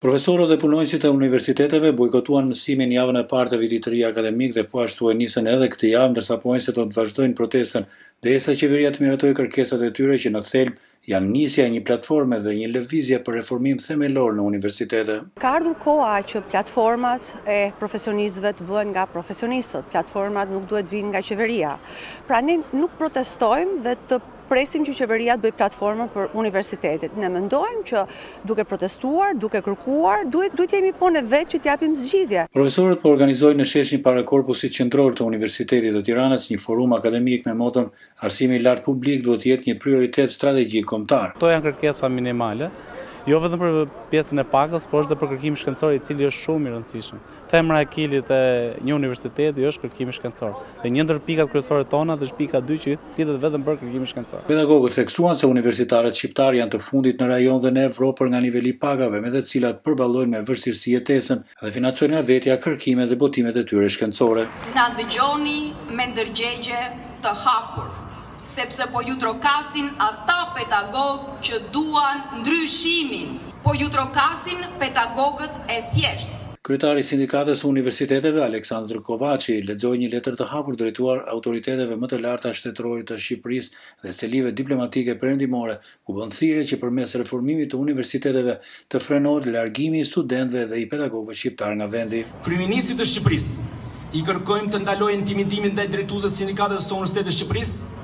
Profesorët dhe punonjësit e universiteteve bojkotuan mësimin javën e parë të vitit të ri akademik dhe po ashtu e nisën edhe këtë javë, ndërsa pohojnë se do të vazhdojnë protestën derisa qeveria të miratojë kërkesat e tyre që në thelb janë nisja e një platforme dhe një lëvizje për reformim themelor në universitete. Ka ardhur koha që platformat e profesionistëve të bëhen nga profesionistët, platformat nuk duhet të vijnë nga qeveria. Pra ne nuk protestojmë dhe të presim që qeveria të bëjë platformën për universitetet. Ne mendojmë që duke protestuar, duke kërkuar, duhet të jemi po ne vetë që të japim zgjidhje. Profesorët po organizojnë në sheshin para korpusit qendror të Universitetit të Tiranës një forum akademik me moton Arsimi i lartë publik duhet të jetë një prioritet strategjik kombëtar. Këto janë kërkesa minimale, jo vetëm për pjesën e pagës, por është dhe për kërkimin shkencor i cili është shumë i rëndësishëm. Thembra e Akilit e një universiteti është kërkimi shkencor. Dhe një ndër pikat kryesore tona është pika 2 që flitet vetëm për kërkimin shkencor. Pedagogët theksuan se universitarët shqiptarë janë të fundit në rajon dhe në Evropë për nga niveli i pagave me të cilat përballojnë me vështirësi jetesën dhe financojnë nga vetja kërkimet dhe botimet e tyre shkencore. Na dëgjoni me ndërgjegje të hapur. Sepse po ju trokasin ata pedagogë që duan ndryshimin. Po ju trokasin pedagogët e thjeshtë. Kryetari i Sindikatës së Universiteteve, Aleksandër Kovaçi, lexoi një letër të hapur drejtuar autoriteteve më të larta shtetërore të Shqipërisë dhe selive diplomatike perëndimore ku bën thirrje që përmes reformimit të universiteteve të frenohet largimi i studentëve dhe i pedagogëve shqiptarë nga vendi. Kryeministrit të Shqipërisë i kërkojmë të ndalojë intimidimin ndaj drejtuesve të sindikatës së Universiteteve të Shqipërisë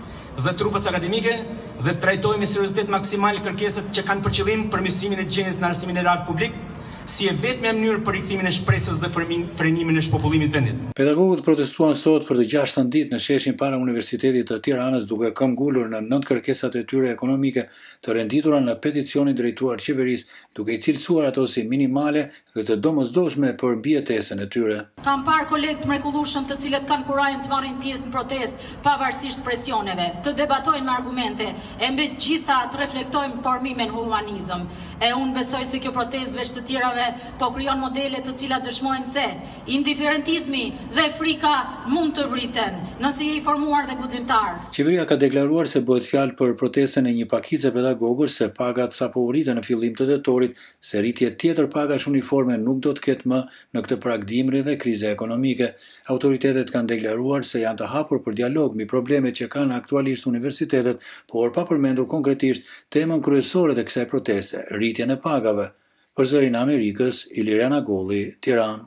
dhe trupës akademike dhe të trajtojë me seriozitet maksimal kërkesat që kanë për qëllim përmirësimin e gjendjes në arsimin e lartë publik si e vetmja mënyrë për rikthimin e shpresës dhe frenimin e shpopullimit të vendit. Pedagogët protestuan sot për të gjashtën ditë në sheshin para Universitetit të Tiranës duke këmbëngulur në nëntë kërkesat e tyre ekonomike të renditura në peticionin drejtuar qeverisë duke i cilësuar ato si minimale dhe të domosdoshme për mbijetesën e tyre. Kam parë kolegë të mrekullueshëm të cilët kanë kurajën të marrin pjesë në protestë pavarësisht presioneve, të debatojnë me argumente e mbi të gjitha të reflektojnë formim e humanizëm. E unë besoj se kjo protestë veç të tjerave po krijon modele të cilat dëshmojnë se indiferentizmi dhe frika mund të vriten nëse je i formuar dhe guximtar. Qeveria ka deklaruar se bëhet fjalë për protestën e një pakice pedagogësh se pagat sapo u rritën në fillim të tetorit se rritje tjetër pagash uniforme nuk do të ketë më Në këtë prag dimri dhe krize ekonomike, autoritetet kanë deklaruar se janë të hapur për dialog mbi problemet që kanë aktualisht universitetet, por pa përmendur konkretisht temën kryesore të kësaj proteste, rritjen e pagave. Për Zërin e Amerikës, Ilirian Agolli, Tiranë.